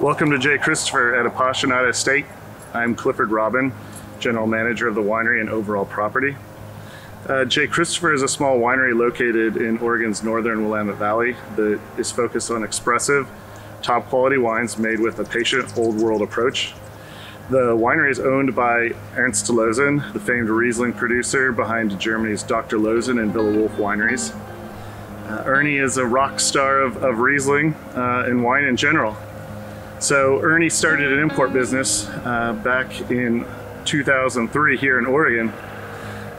Welcome to J. Christopher at Appassionata Estate. I'm Clifford Robben, General Manager of the winery and overall property. Uh, J. Christopher is a small winery located in Oregon's northern Willamette Valley that is focused on expressive, top quality wines made with a patient, old world approach. The winery is owned by Ernst Loosen, the famed Riesling producer behind Germany's Dr. Loosen and Villa Wolf wineries. Uh, Ernie is a rock star of, of Riesling uh, and wine in general. So Ernie started an import business uh, back in 2003 here in Oregon.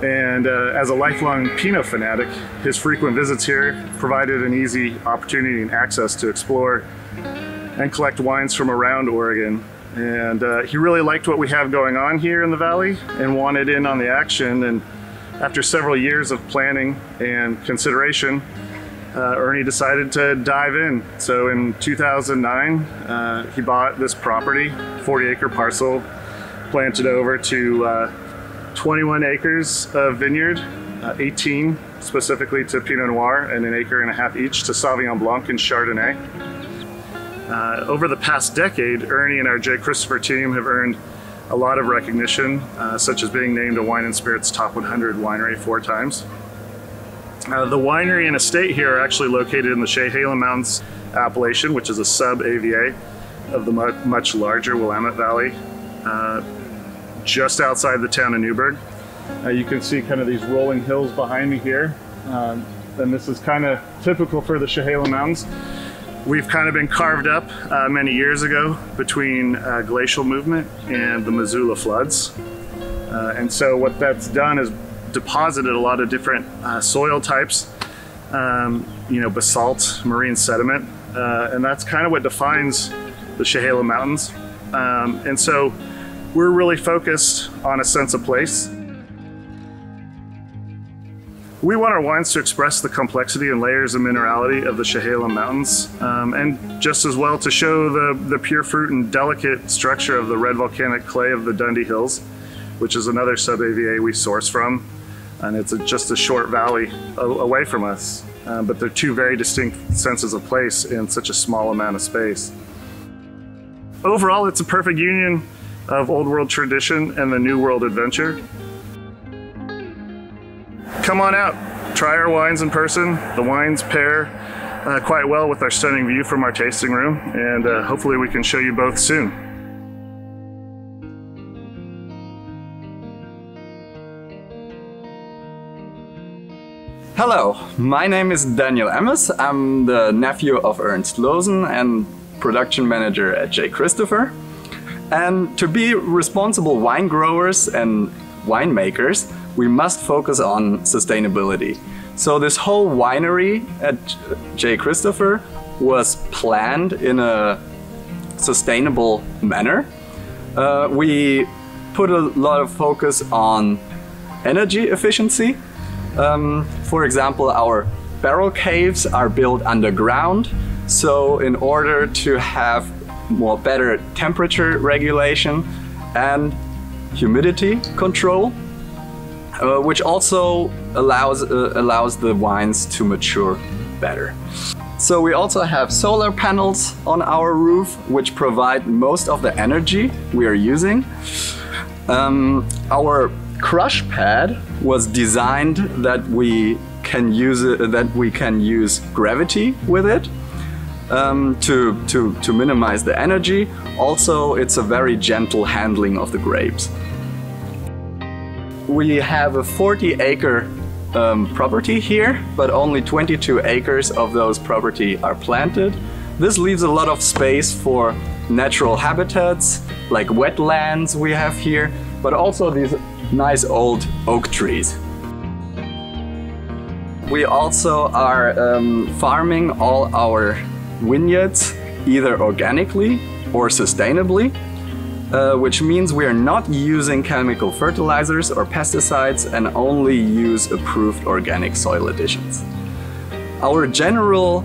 And uh, as a lifelong Pinot fanatic, his frequent visits here provided an easy opportunity and access to explore and collect wines from around Oregon. And uh, he really liked what we have going on here in the valley and wanted in on the action. And after several years of planning and consideration, uh, Ernie decided to dive in. So in 2009, uh, he bought this property, 40 acre parcel, planted over to uh, 21 acres of vineyard, uh, 18 specifically to Pinot Noir, and an acre and a half each to Sauvignon Blanc and Chardonnay. Uh, over the past decade, Ernie and our J. Christopher team have earned a lot of recognition, uh, such as being named a Wine and Spirits Top 100 winery four times. Uh, the winery and estate here are actually located in the Chehalem Mountains appellation, which is a sub-AVA of the mu much larger Willamette Valley, uh, just outside the town of Newberg. Uh, you can see kind of these rolling hills behind me here. Um, and this is kind of typical for the Chehalem Mountains. We've kind of been carved up uh, many years ago between uh, glacial movement and the Missoula floods. Uh, and so what that's done is deposited a lot of different uh, soil types, um, you know, basalt, marine sediment, uh, and that's kind of what defines the Chehalem Mountains. Um, and so we're really focused on a sense of place. We want our wines to express the complexity and layers of minerality of the Chehalem Mountains, um, and just as well to show the, the pure fruit and delicate structure of the red volcanic clay of the Dundee Hills, which is another sub-AVA we source from and it's a, just a short valley away from us. Uh, but they're two very distinct senses of place in such a small amount of space. Overall, it's a perfect union of old world tradition and the new world adventure. Come on out, try our wines in person. The wines pair uh, quite well with our stunning view from our tasting room, and uh, hopefully we can show you both soon. Hello, my name is Daniel Emmes. I'm the nephew of Ernst Loosen and production manager at J. Christopher. And to be responsible wine growers and winemakers, we must focus on sustainability. So this whole winery at J. Christopher was planned in a sustainable manner. Uh, we put a lot of focus on energy efficiency um, for example, our barrel caves are built underground. So in order to have more better temperature regulation and humidity control, uh, which also allows, uh, allows the wines to mature better. So we also have solar panels on our roof, which provide most of the energy we are using. Um, our crush pad was designed that we can use it, that we can use gravity with it um, to, to, to minimize the energy. Also, it's a very gentle handling of the grapes. We have a 40 acre um, property here, but only 22 acres of those property are planted. This leaves a lot of space for natural habitats, like wetlands we have here, but also these nice old oak trees. We also are um, farming all our vineyards either organically or sustainably, uh, which means we are not using chemical fertilizers or pesticides and only use approved organic soil additions. Our general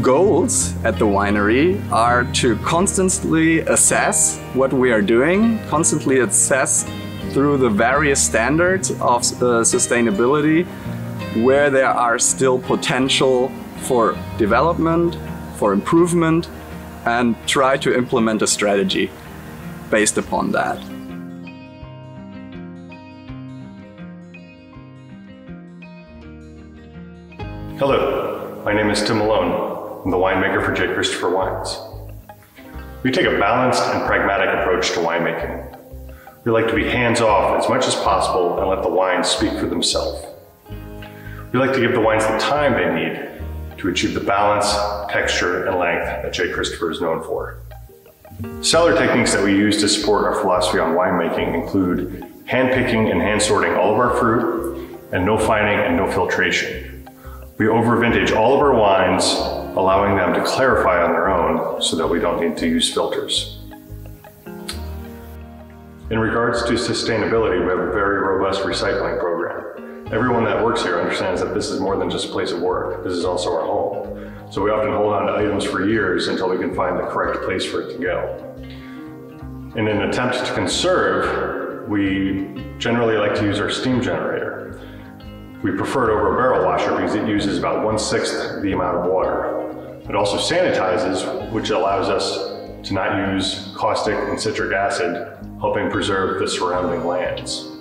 goals at the winery are to constantly assess what we are doing, constantly assess through the various standards of uh, sustainability where there are still potential for development, for improvement, and try to implement a strategy based upon that. Hello, my name is Tim Malone. I'm the winemaker for J. Christopher Wines. We take a balanced and pragmatic approach to winemaking. We like to be hands off as much as possible and let the wines speak for themselves. We like to give the wines the time they need to achieve the balance, texture, and length that J. Christopher is known for. Cellar techniques that we use to support our philosophy on winemaking include hand picking and hand sorting all of our fruit, and no fining and no filtration. We over vintage all of our wines, allowing them to clarify on their own so that we don't need to use filters. In regards to sustainability, we have a very robust recycling program. Everyone that works here understands that this is more than just a place of work. This is also our home. So we often hold on to items for years until we can find the correct place for it to go. In an attempt to conserve, we generally like to use our steam generator. We prefer it over a barrel washer because it uses about one-sixth the amount of water. It also sanitizes, which allows us to not use caustic and citric acid, helping preserve the surrounding lands.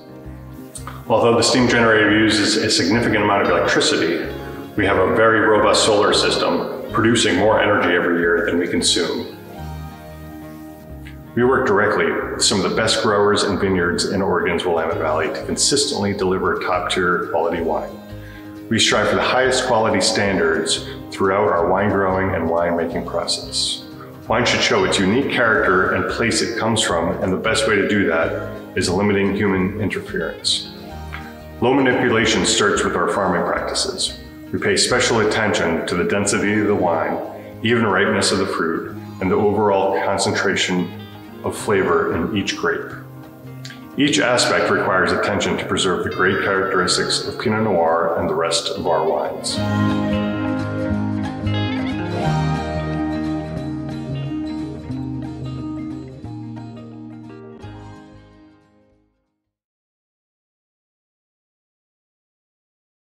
Although the steam generator uses a significant amount of electricity, we have a very robust solar system, producing more energy every year than we consume. We work directly with some of the best growers and vineyards in Oregon's Willamette Valley to consistently deliver top tier quality wine. We strive for the highest quality standards throughout our wine growing and winemaking process. Wine should show its unique character and place it comes from, and the best way to do that is limiting human interference. Low manipulation starts with our farming practices. We pay special attention to the density of the wine, even ripeness of the fruit, and the overall concentration of flavor in each grape. Each aspect requires attention to preserve the great characteristics of Pinot Noir and the rest of our wines.